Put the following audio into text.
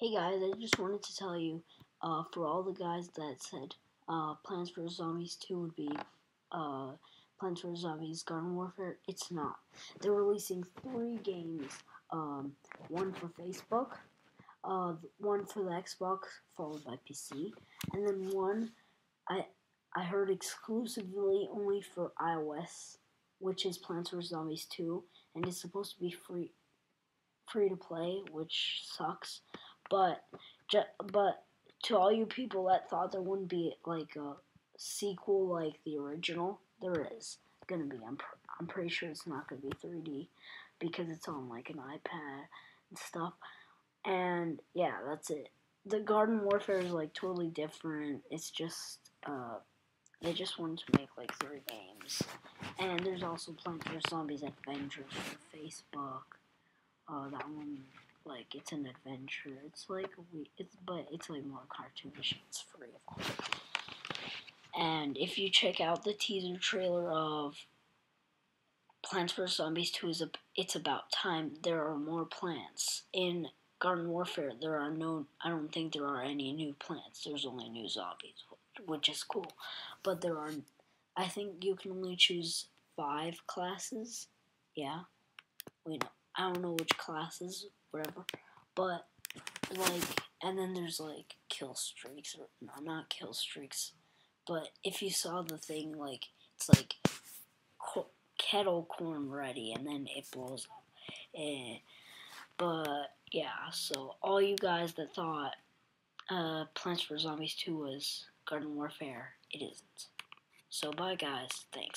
Hey guys, I just wanted to tell you, uh, for all the guys that said uh, Plants vs. Zombies 2 would be uh, Plants vs. Zombies Garden Warfare, it's not. They're releasing three games, um, one for Facebook, uh, one for the Xbox, followed by PC, and then one I I heard exclusively only for iOS, which is Plants vs. Zombies 2, and it's supposed to be free free to play, which sucks. But but to all you people that thought there wouldn't be like a sequel like the original, there is gonna be. I'm pr- I'm pretty sure it's not gonna be 3D because it's on like an iPad and stuff. And yeah, that's it. The Garden Warfare is like totally different. It's just uh, they just wanted to make like three games. And there's also Plants vs Zombies Adventures for Facebook. Uh, that one like it's an adventure. It's like we it's but it's like more cartoonish. It's free of. And if you check out the teaser trailer of Plants vs Zombies 2 is a, it's about time there are more plants in Garden Warfare. There are no I don't think there are any new plants. There's only new zombies, which is cool. But there are I think you can only choose 5 classes. Yeah. Know I don't know which classes, whatever. But like, and then there's like kill streaks or no, not kill streaks. But if you saw the thing, like it's like co- kettle corn ready, and then it blows up. Eh, but yeah, so all you guys that thought uh, Plants vs Zombies 2 was Garden Warfare, it isn't. So bye guys, thanks.